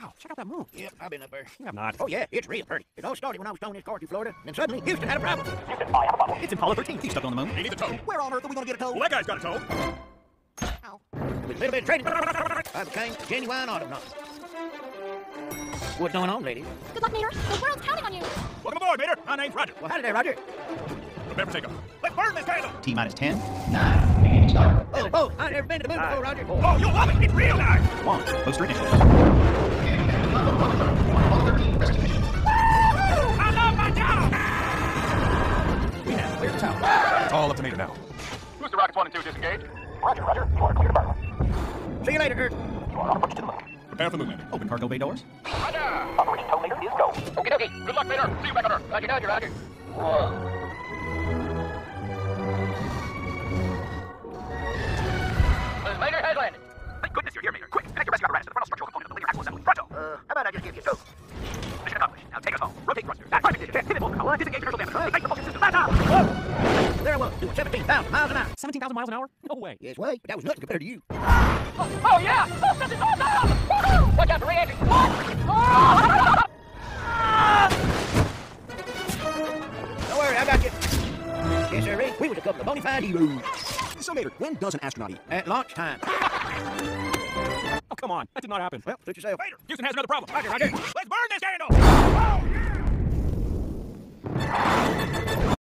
Wow, check out that moon. Yep, I've been up there. You have not. Oh, yeah, it's real pretty. It all started when I was towing this car through Florida, and suddenly Houston had a problem. Houston, I have a problem. It's Impala 13. He's stuck on the moon. He needs a tow. Where on earth are we gonna get a tow? Well, that guy's got a tow. With a little bit of training, I became a genuine autonaut. What's going on, ladies? Good luck, Mater. The world's counting on you. Welcome aboard, Mater. My name's Roger. Well, howdy there, Roger. Prepare for takeoff. Let's burn this candle. T minus 10. Oh, oh, I've never been to the moon before, Roger. Oh, you'll love it. It's real nice. Launch. Booster ignition. I love my job. We have cleared the tower. It's all up to Mater now. Booster rockets one and two disengage. Roger, Roger. You are clear to burn. See you later, Earth. You are on approach to the moon. Prepare for the moon landing. Open cargo bay doors. Roger. Operation tow Mater is go. Okie dokie. Good luck, Mater. See you back on Earth. Roger, Roger, Roger. Whoa. Mission accomplished. Now take us home. Rotate thrusters. Back five ignition. Pivot full power. Disengage inertial damage. Ignite the propulsion system. Out. Whoa! There I was, doing 17,000 miles an hour. 17,000 miles an hour? No way. Yes, way, but that was nothing compared to you. Oh, oh yeah! Oh, this is awesome! Woohoo! Watch out for re-entry! Don't worry, I got you. Yes, sir, Rick. We was a couple of bona fide heroes. So, Mater, when does an astronaut eat? At launch time. Oh, come on. That did not happen. Well, suit yourself. Mater, Houston has another problem. Roger, Roger. Let's burn this candle. Oh,